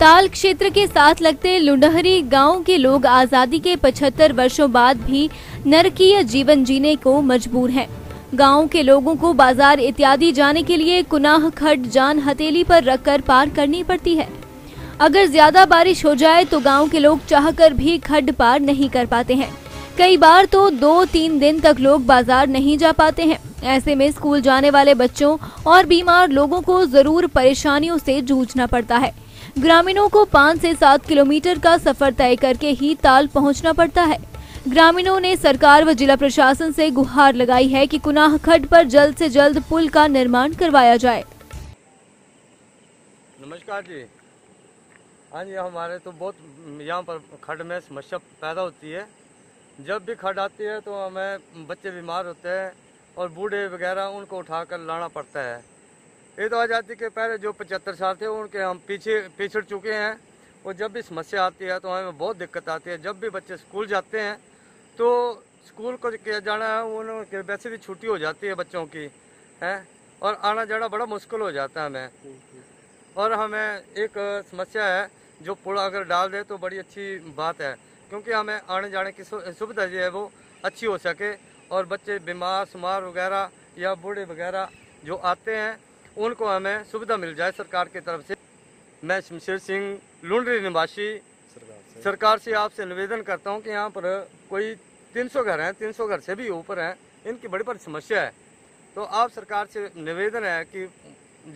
ताल क्षेत्र के साथ लगते लुंडहरी गाँव के लोग आज़ादी के 75 वर्षों बाद भी नरकीय जीवन जीने को मजबूर हैं। गाँव के लोगों को बाज़ार इत्यादि जाने के लिए कुनाह खड जान हथेली पर रखकर पार करनी पड़ती है। अगर ज़्यादा बारिश हो जाए तो गाँव के लोग चाहकर भी खड पार नहीं कर पाते हैं। कई बार तो दो तीन दिन तक लोग बाज़ार नहीं जा पाते हैं। ऐसे में स्कूल जाने वाले बच्चों और बीमार लोगों को ज़रूर परेशानियों से जूझना पड़ता है। ग्रामीणों को पाँच से सात किलोमीटर का सफ़र तय करके ही ताल पहुँचना पड़ता है। ग्रामीणों ने सरकार व जिला प्रशासन से गुहार लगाई है कि कुनाह खड्ड पर जल्द से जल्द पुल का निर्माण करवाया जाए। नमस्कार जी। हाँ जी, हमारे तो बहुत यहाँ पर खड्ड में समस्या पैदा होती है। जब भी खड्ड आती है तो हमें बच्चे बीमार होते हैं और बूढ़े वगैरह उनको उठाकर लाना पड़ता है। ये तो आज़ादी के पहले जो पचहत्तर साल थे, उनके हम पीछे, पिछड़ चुके हैं। और जब भी समस्या आती है तो हमें बहुत दिक्कत आती है। जब भी बच्चे स्कूल जाते हैं तो स्कूल को किया जाना है, उनके वैसे भी छुट्टी हो जाती है बच्चों की, है? और आना जाना बड़ा मुश्किल हो जाता है हमें। और हमें एक समस्या है, जो पुल अगर डाल दे तो बड़ी अच्छी बात है। क्योंकि हमें आने जाने की सुविधा जो है, वो अच्छी हो सके। और बच्चे बीमार शुमार वगैरह या बूढ़े वगैरह जो आते हैं उनको हमें सुविधा मिल जाए सरकार की तरफ़ से। मैं शमशेर सिंह लुंडरी निवासी। सरकार से। आपसे निवेदन करता हूँ कि यहाँ पर कोई 300 घर हैं 300 घर से भी ऊपर हैं इनकी बड़ी बड़ी समस्या है। तो आप सरकार से निवेदन है कि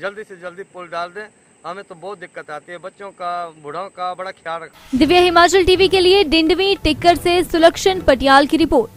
जल्दी से जल्दी पुल डाल दें। हमें तो बहुत दिक्कत आती है बच्चों का बूढ़ों का बड़ा ख्याल रख दिव्या हिमाचल टीवी के लिए डिंडवी टिक्कर से सुलक्षण पटियाल की रिपोर्ट।